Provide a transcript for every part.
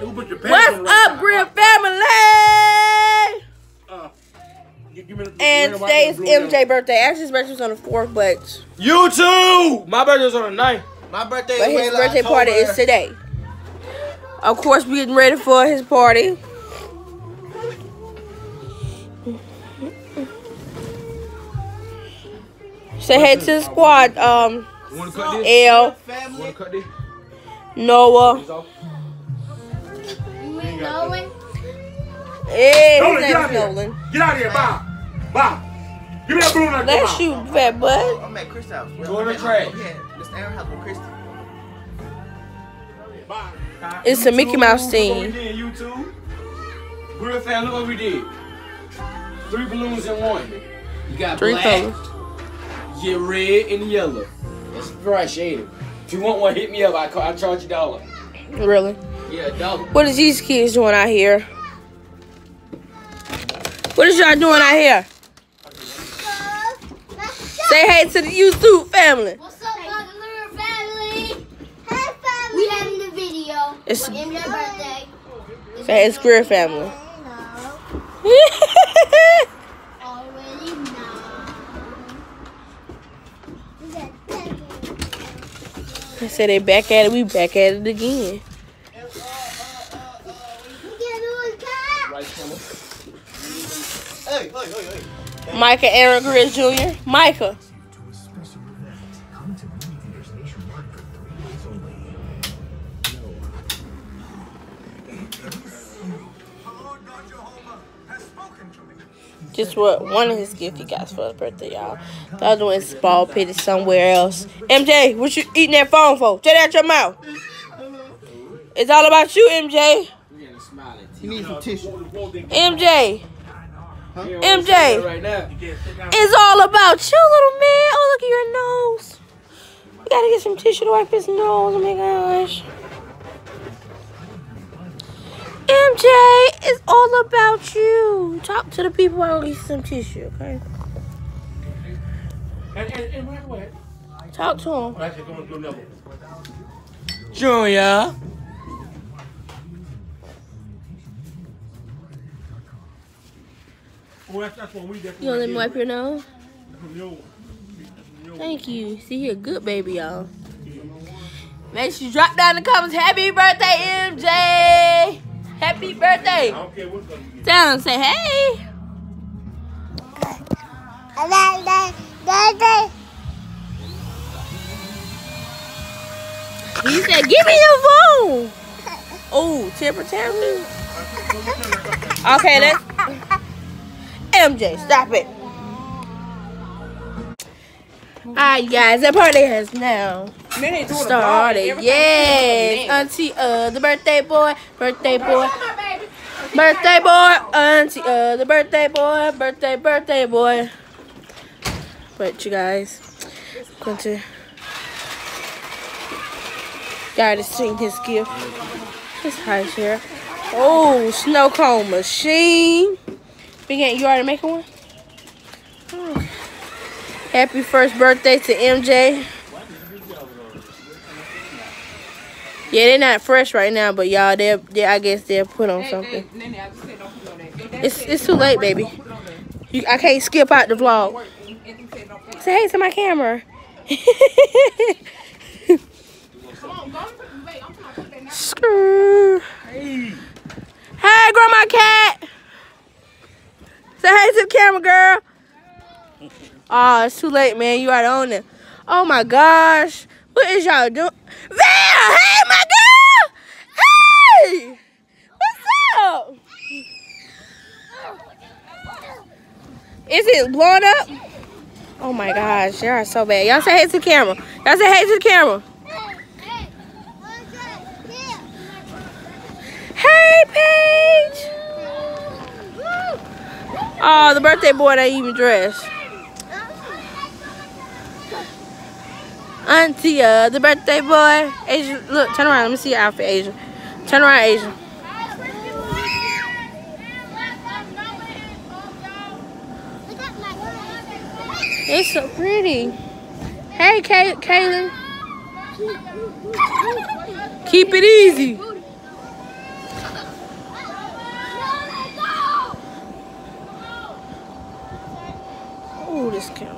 Who put your pants What's on right up, side? Grier family? Uh, give- give me And give me the today is blue and MJ birthday. Actually, his birthday was on the 4th, but, You too! My birthday birthday's on the ninth. My birthday but his way birthday party is today. Of course, we're getting ready for his party. Say hey to the squad. Um, You wanna cut this? L, Family. wanna cut this? Noah. This off? Nolan. Hey, Nolan, his get out name's of here. Nolan. Get out of here, Bob. Bob. Give me that blue and Let's shoot, fat bud. Oh, I'm at Chris' house. Go in the I'm at- trash. Yeah, Mr. Aaron house with Christy. It's a Mickey Mouse Look what we scene. did, YouTube. Grier fan, look what we did. Three balloons in one. You got Three black, colors. you get red and yellow. It's fresh, ain't it? If you want one, hit me up. I I charge you a dollar. Really? Yeah, a. What is these kids doing out here? What is y'all doing out here? Say hey to the YouTube family. What's up, Buckler family? Hey, family. We having the video It's- for MJ's birthday. Say it's Grier family. Already know. they say they back at it. We back at it again. Right, camera. Hey, hey, hey, hey. Micah Aaron Grier Jr. Micah. Just what one of his gifts he got for his birthday, y'all. The other one is ball pitted somewhere else. MJ, what you eating that phone for? Take that out your mouth. It's all about you, MJ. We getting a smiling You need some tissue. MJ. MJ. Right now. It's all about you, little man. Oh, look at your nose. We gotta get some tissue to wipe his nose. Oh my gosh. MJ, it's all about you. Talk to the people while I get some tissue, okay? And, and, and right away. Talk to him. That's it, going to do another one. Junior. Oh, that's, that's that's You gonna let me wipe your nose? No. Thank you. See, you're a good baby, y'all. Make sure you drop down in the comments. Happy birthday, MJ! Happy birthday! don't care what's going to Tell him, say hey. He said, give me the phone. Oh, temper tantrum. Okay, let's. MJ, stop it. Alright, guys, that party has now started. Yes, Auntie, uh, the birthday boy, birthday boy, birthday boy, Auntie, uh, the birthday boy, birthday, birthday boy. But you guys, going to. God has seen his gift. His house here. Oh, snow cone machine. Big you already making one? Oh. Happy first birthday to MJ. Yeah, they're not fresh right now, but y'all, they they I guess they'll put on something. It's it's too late, baby. You, I can't skip out the vlog. Say hey to my camera. Screw. Hey, Grandma Cat. Say hey to the camera, girl. Oh, it's too late, man. You already on it. Oh my gosh. What is y'all doing? Val! Hey, my girl! Hey! What's up? Is it blowing up? Oh my gosh, y'all are so bad. Y'all say hey to the camera. Y'all say hey to the camera. Hey, Paige! Oh, the birthday boy ain't even dressed. Auntie, uh, the birthday boy. Asia, look, turn around. Let me see your outfit, Asia. Turn around, Asia. It's so pretty. Hey, Kay Kaylin. Keep it easy. This camera.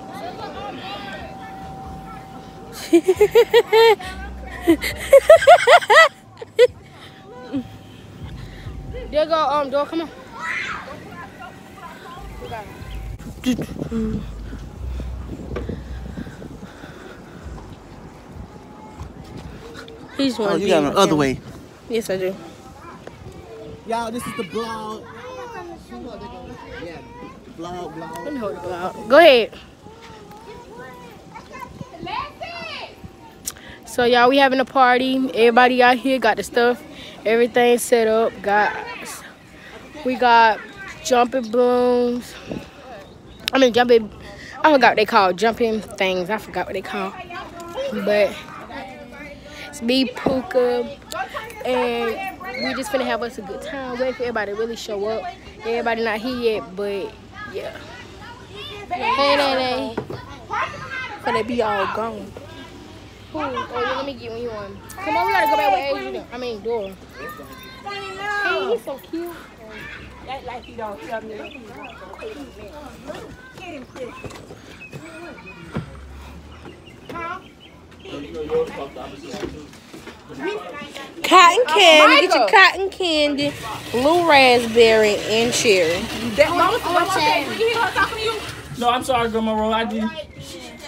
There go um door. Come on. He's one. Oh, you got it the other way. Yes, I do. Y'all, this is the blog. Yeah. Go ahead. So y'all, we having a party. Everybody out here got the stuff, everything set up. Got we got jumping balloons. I mean jumping. I forgot what they call jumping things. I forgot what they call. But it's me, Puka, and we just finna have us a good time. Wait for everybody to really show up. Everybody not here yet, but yeah. Hey, Nene. But they be all gone. Who? Oh, let me get one you one. Come on, we gotta go back with Adrian. I mean, Dora. Hey, he's so cute. Cotton uh, candy. Get your cotton candy. Blue raspberry and cherry. No, I'm sorry, Grandma Roll. I did.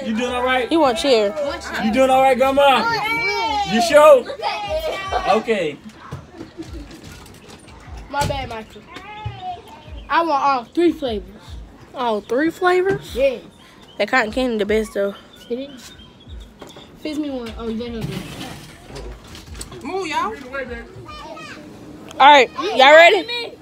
You doing all right? You want cherry? You doing all right, Grandma? You sure? Okay. My bad, Michael. I want all three flavors. Oh, three flavors? Yeah. That cotton candy the best though. Hit it. Fizz me one. Oh, you better do. All right, y'all ready?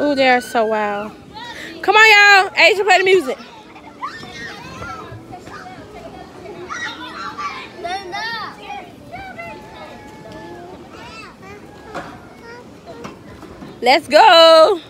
Ooh, they're so wild. Come on, y'all. Asia, play the music. Let's go.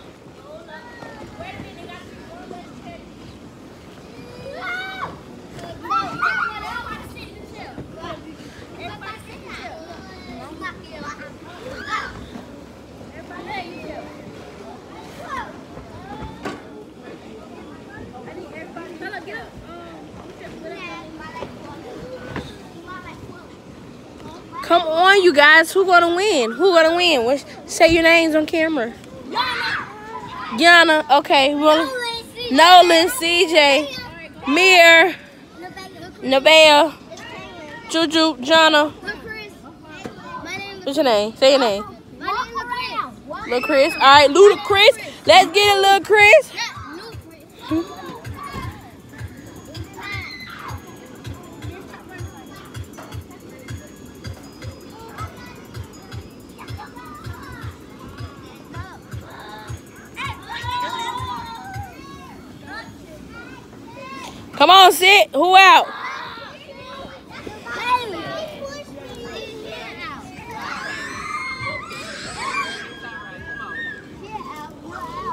Come on, you guys. Who gonna win? Who gonna win? What, say your names on camera. Yana. Okay. Well, Nolan, CJ, Mir, Nevaeh, Juju, Jana. What's your name? Say your name. Lil Chris. All right, Ludacris. Let's get it, Lil Chris. Come on, sit. Who out?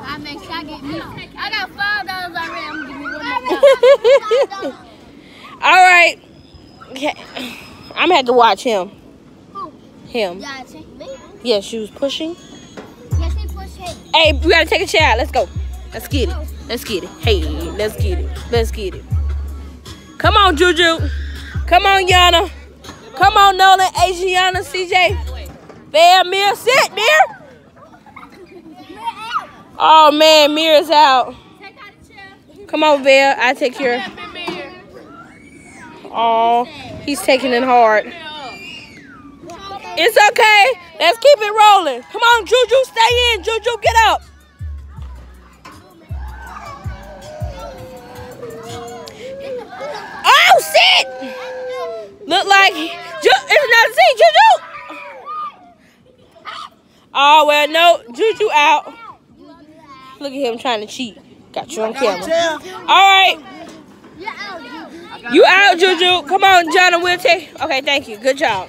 I make sure I get me. I got five dollars already. I'm gonna give you one more. All right. Okay. I'm gonna have to watch him. Who? Him. Yeah. Yeah, she was pushing. Yes, he pushed him. Hey, we gotta take a shot. Let's go. Let's get it. Oh, Let's get it. Hey, let's get it. Let's get it. Come on, Juju. Come on, Yana. Come on, Nolan, Adriana, CJ. Bear, Mir, sit, Mir. Oh man, Mir's out. Come on, Bear. I take care. Oh, he's taking it hard. It's okay. Let's keep it rolling. Come on, Juju, stay in. Juju, get up. Oh, sit. Look like Ju- it's another seat, Juju. Oh well, no, Juju out. Look at him trying to cheat. Got you on camera. All right, you out, Juju. Come on, John, we'll take. Okay, thank you. Good job.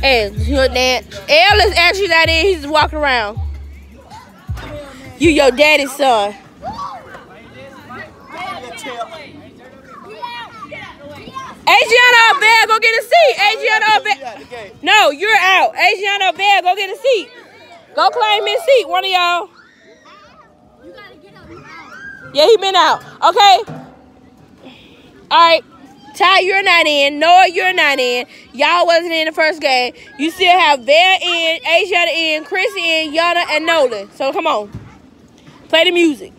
Hey, you know that L is actually not in. He's walking around. You your daddy's son. Adriana there, go get a seat. Adriana there. No, you're out. Adriana there, go get a seat. Go claim his seat, one of y'all. Yeah, he been out. Okay. All right. Ty, you're not in. Noah, you're not in. Y'all wasn't in the first game. You still have Bear in, Adriana in, Chris in, Yana, and Nolan. So come on. Play the music.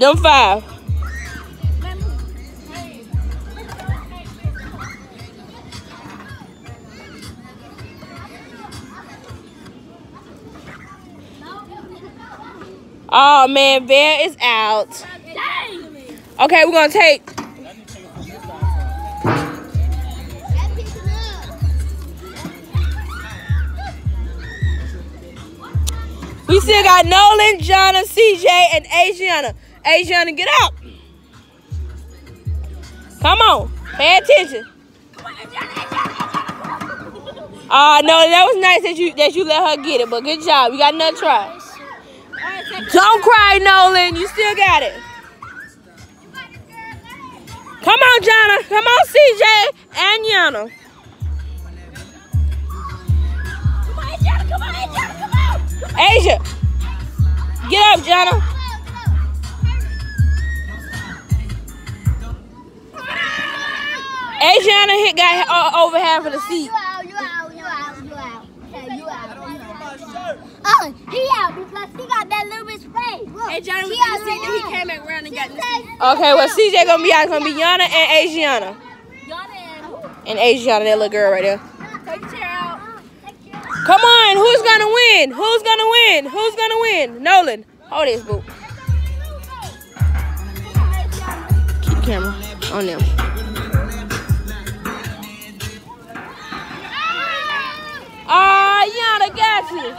Them five. Oh man, Bear is out. Okay, we're gonna take. We still got Nolan, Jonna, CJ, and Adriana. Adriana, get up. Come on, pay attention. Uh no, that was nice that you that you let her get it, but good job. You got another try. Don't cry, Nolan. You still got it. Come on, Jonna. Come on, CJ and Yana. Asia. Get up, Jonna. Adriana hit got uh, over half of the seat. You out, you out, you out, you out. Yeah, you out. you out. Oh, he out because he got that little bit space. Look, Hey, Johnny, he you out see right that he came back around and got She the seat. Okay, well, CJ gonna be out. It's gonna be Yana and Adriana. And Adriana, that little girl right there. Come on, who's gonna win? Who's gonna win? Who's gonna win? Nolan, hold this, boo. Keep the camera on them. Ah, Yana got you.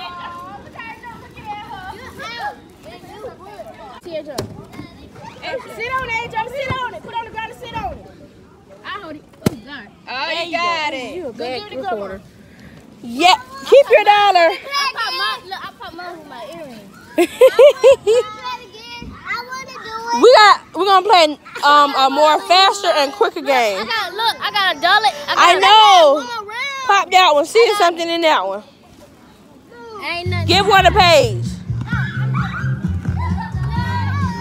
Sit on it, Angel. Sit on it. Put it on the ground and sit on it. I hold it. Oh, God. Oh, you got it. You a bad recorder. Yeah, keep your dollar. I pop my, look, I pop mine with my earring. I want to do it. we got. We're gonna play um a more faster and quicker I game. got, look, I got a dollar. I got know. Pop that one. See something in that one. Ain't nothing. Give one to Paige.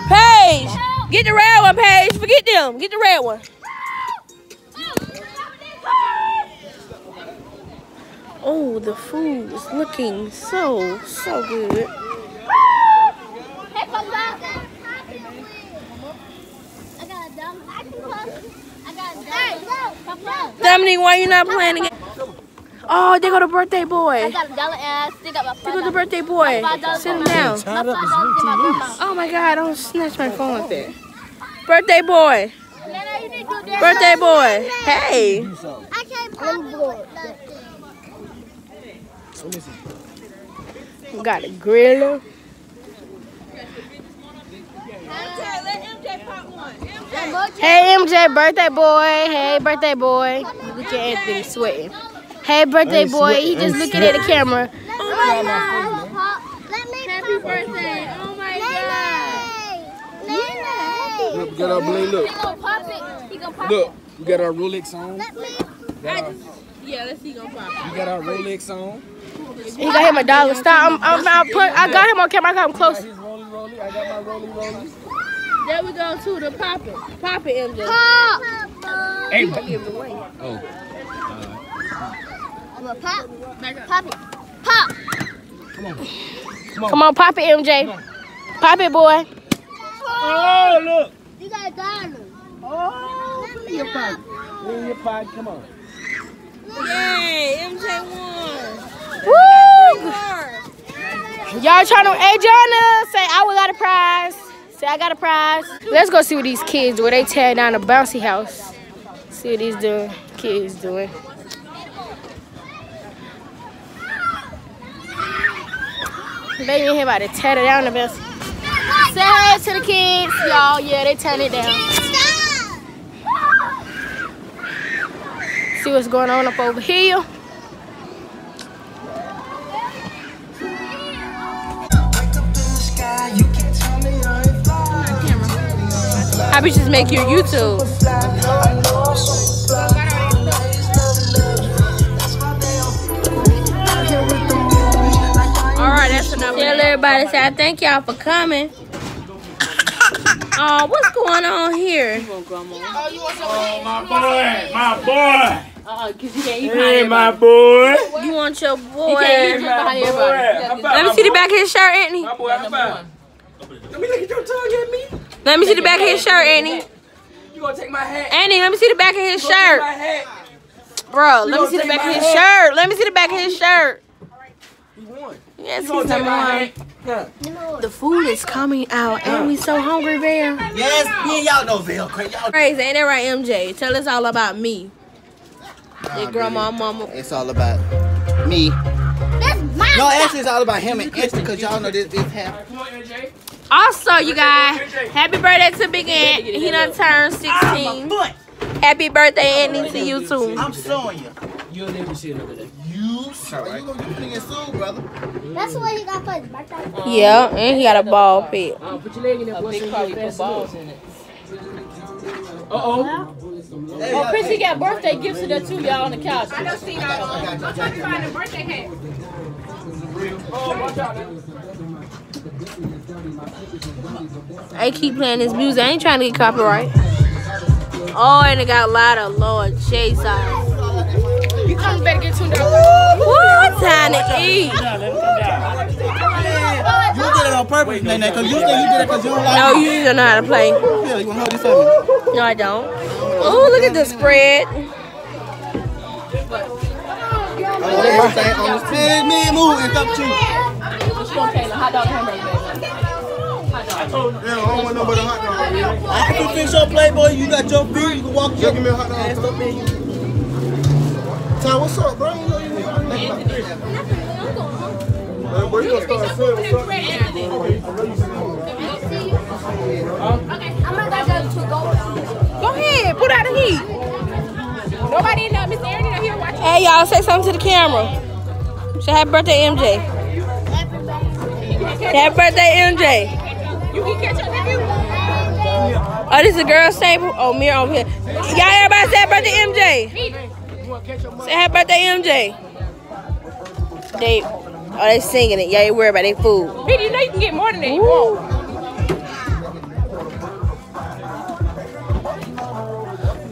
Paige, get the red one, Paige. Forget them. Get the red one. Oh, the food is looking so, so good. Hey, Papa. I got a dollar. I can pop. Oh, I got a dollar. Papa. Dominique, why you not playing again? Oh, there go the birthday I boy. got a dollar and I got my There five the birthday boy. Sit him down. My five dollars in my grandma. Oh my God, don't snatch my phone like that. Birthday boy. Nana, you need to do that. Birthday boy. Hey. I can't pop it with. We got a griller. Hey MJ, birthday boy. Hey birthday boy. Look at Anthony sweating. Hey birthday boy. He just looking at the camera. Let me Happy birthday. Oh my god. Look, we got our blade. Look, He gonna pop it. He gonna pop look. We got our Rolex on. Let me. Yeah, let's see gonna pop. We got our Rolex on. He got him a dollar. Stop. I'm, I'm, I'm put, I got him on camera. I got him close. Rolly Rolly. I got my Rolly Rolly. There we go too. The oh. uh, pop it. Pop it, MJ. Pop. Hey, Oh. Pop. Pop it. Pop. Come on, Come on, pop it, MJ. Pop it, boy. oh look. You got a dollar. Oh, put it in your pocket. Put it in your pocket. Come on. Yay, MJ won. Woo! Y'all trying to, hey, Jonna, say I got a prize. Say I got a prize. Let's go see what these kids do. They tear down a bouncy house. See what these doing, kids doing. They in here about to tear down the bouncy. Say hey to the kids, y'all. Yeah, they tearing it down. See what's going on up over here. How about you just make your YouTube? All right, that's enough. Tell everybody, say I thank y'all for coming. Oh, what's going on here? Oh, oh my boy, my boy. Uh-uh, cause you can't eat Hey, my boy. You want your boy? can't eat My boy. everybody. How about Let me my see the back of his shirt, Anthony. My boy, how about? Let me look at your tongue at me. Let me see the back of his shirt, Anthony. You gonna take my hat? Anthony, let me see the back of his You gonna take shirt. Bro, let me see the back of his shirt. Let me see the back of his shirt. Yes, he's number one. Yeah. The food is coming out, and we so hungry, Bear. Yes, me and y'all know Veil Crazy, ain't that right, MJ? Tell us all about me. Your grandma, mama. It's all about me. No, actually, it's all about him and Esther because y'all know this, this happened. Come on, NJ. Also, you guys, happy birthday to Big Ant. He done turned 16. Happy birthday, Anthony, to you too. I'm suing you. You'll never see another day. You, you gonna you finna get sued, brother. That's what he got for his birthday. Yeah, and he got a ball pit. Uh, put your leg in there. A big car, you put balls in it. Uh-oh. Hey, Oh, y'all- Chrissy got birthday gifts in there too, y'all on the couch. I got you, I got you. Oh, watch out. Man. I keep playing this music. I ain't trying to get copyright. Oh, and it got a lot of Lord Jesus. You come better get tuned out. Woo, time to eat. You did it on purpose, Nene, because you think you did it because you don't like No, you don't know how to play. Yeah, you want to hold this for me? No, I don't. Oh, look at the spread. Oh, I want everything on oh, this. Man, man, move and stop cheating. What you want, Kayla? Hot dog, hamburger, baby. Yeah, I don't want nobody hot dog. I can fix your Playboy. You got your feet. You can walk your dog. ass up in you. Ty, what's up, bro? You know you dog. Man, boy, you gonna start saying what's up. I'm gonna go to go. Go ahead, put out the heat. Nobody in Miss Erin, in here watching. Hey, y'all, say something to the camera. Say happy birthday, MJ. Happy birthday, MJ. You can catch up with you. Oh, this is a girl staple. Oh, mirror over here. Y'all, everybody say happy birthday, MJ. Say happy birthday, MJ. They, oh, they singing it. Y'all ain't worried about their food. Pete, you know you can get more than that. You won't.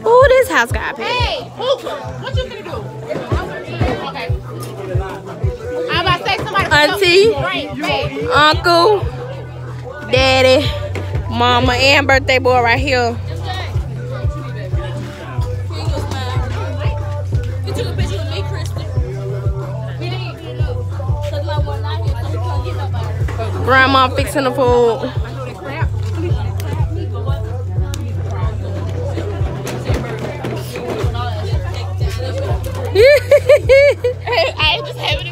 Ooh, this house got paid. Hey, Hooper, what you gonna do? Okay. I'm about to say somebody. Auntie, right. uncle, daddy, mama, and birthday boy right here. You took a picture of me, Kristen. Cause my one not here, so we can't get nobody. Grandma fixing the food. I just having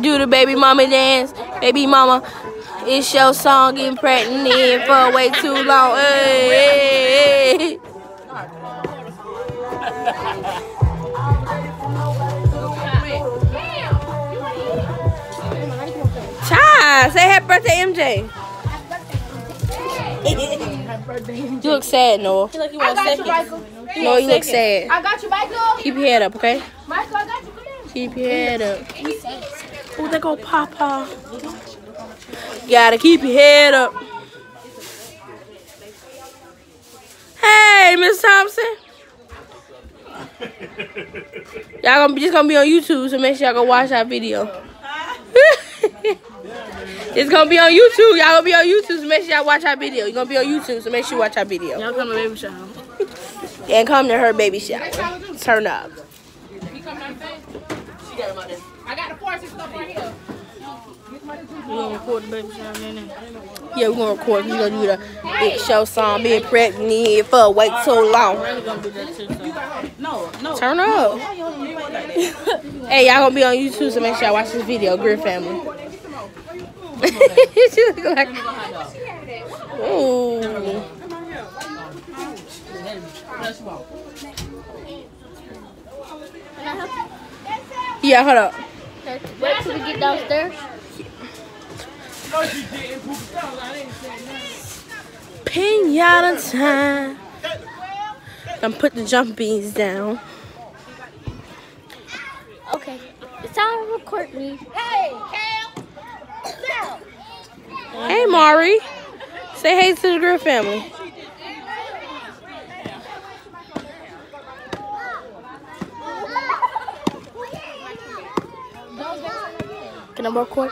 Do the baby mama dance. Baby mama, it's your song getting pregnant for way too long. Hey, hey, hey. Child, say happy birthday, MJ. You look sad, Noah. Like you want second. No, you look sad. I got you, Michael. Keep your head up, okay? Michael, I got you. Come here. Keep your head up. Oh, there go Papa. Gotta keep your head up. Hey, Miss Thompson. Y'all gonna be just gonna be on YouTube, so make sure y'all go watch our video. it's gonna be on YouTube. Y'all gonna be on YouTube, so make sure y'all watch our video. You're gonna be on YouTube, so make sure you watch our video. Y'all come to baby shower. And come to her baby shower. Turn up. I got the force stuff right here. You gonna record the baby shower, Yeah, we're gonna record. We're gonna do the big show song, being pregnant for way too long. No, no. Turn up. hey, y'all gonna be on YouTube, so make sure y'all watch this video, Grid Family. she look like. Ooh. Yeah, hold up. Wait till we get downstairs. Pinata time. Gonna put the jump beans down. Okay. It's time to record me. Hey, Cal. Hey, Mari. Say hey to the Grier family. Can I record?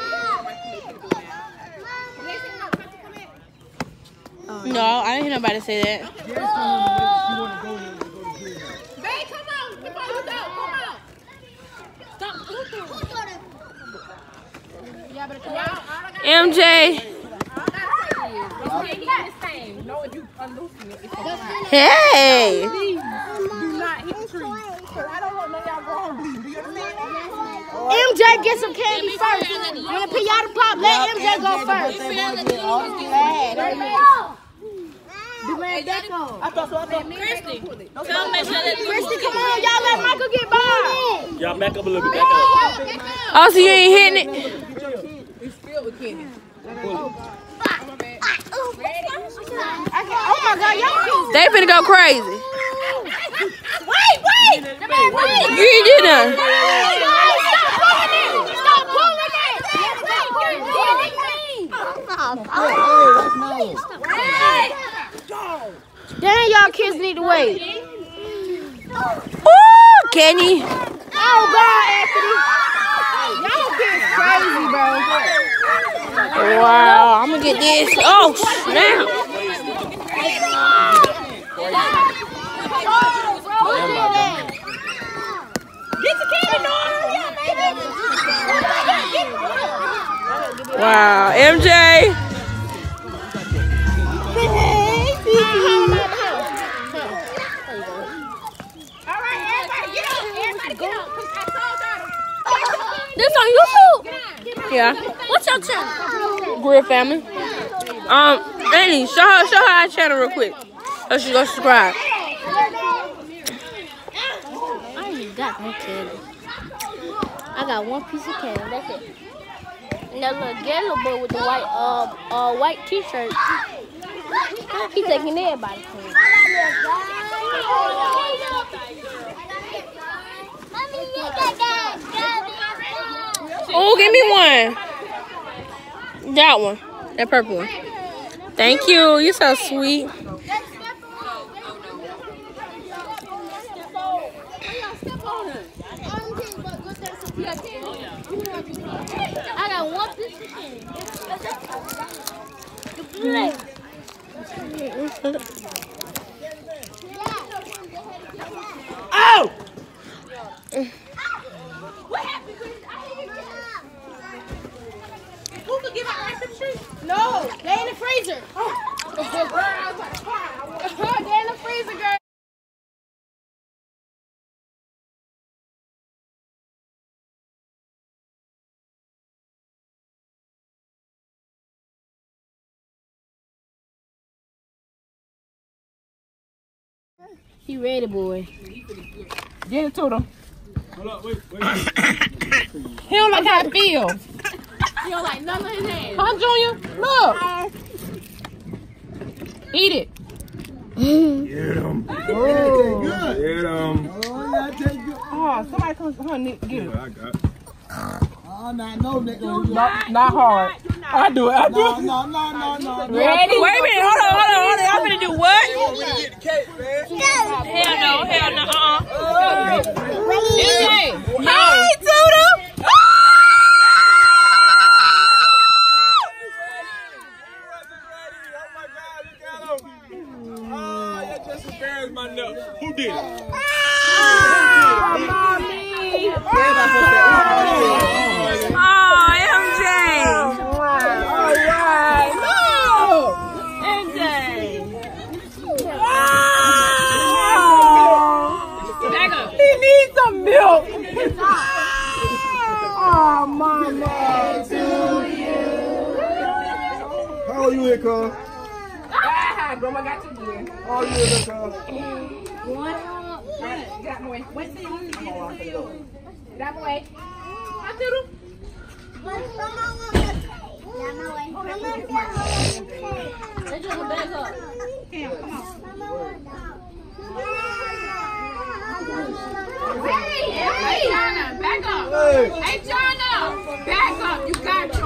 No, I didn't hear nobody say that. MJ. Hey. MJ get some candy first. When the pinata pop, let MJ go first. Hey, there you go. Christy, come on, y'all let Michael get by. Y'all back up a little bit. Back up. Oh, so you ain't hitting it? Oh my God, y'all They finna go crazy. Wait, wait. The man, wait. You ain't did nothing. Stop pulling it. Stop pulling it. Damn, y'all kids need to wait. Woo, Kenny. Oh God, Anthony. Y'all kids crazy, bro. Wow, I'm gonna get this. Oh, snap. Wow, MJ. This on YouTube. Yeah, What's your channel? Grier family. Um, Annie, show her, show her our channel real quick. So she go subscribe. I ain't got no candy. I got one piece of candy. That's it. And that little yellow boy with the white uh uh white t-shirt. He taking everybody's candy. Oh, give me one. That one. That purple one. Thank you. You're so sweet. I got one piece of candy. The black. Oh! No, they in the freezer. they in the freezer, girl. He ready, boy. Get it to them. Hold up, wait, wait. He don't like how it feels. He don't like none of his hands. Huh, Junior? Look. Eat it. Get him. Good. Oh. Get him. Oh, yeah, take good. Oh, somebody come come Nick, get it. I got Oh, no, no, nigga. Not, not hard. I do it. I do it. no, no, no, no. Ready? Wait a minute. Hold on, hold on, hold on. Y'all finna do what? Get the cake, man. Hell no, hell no. Uh-uh. Hey, Hey, Tuda. Oh, that just embarrassed my nut. Who did it? Oh, Oh, you're the girl. What? Get that boy. What's the use of you? Get that boy. What's the Hey, Jonna, back up. Hey, hey Jonna, back up. You got to.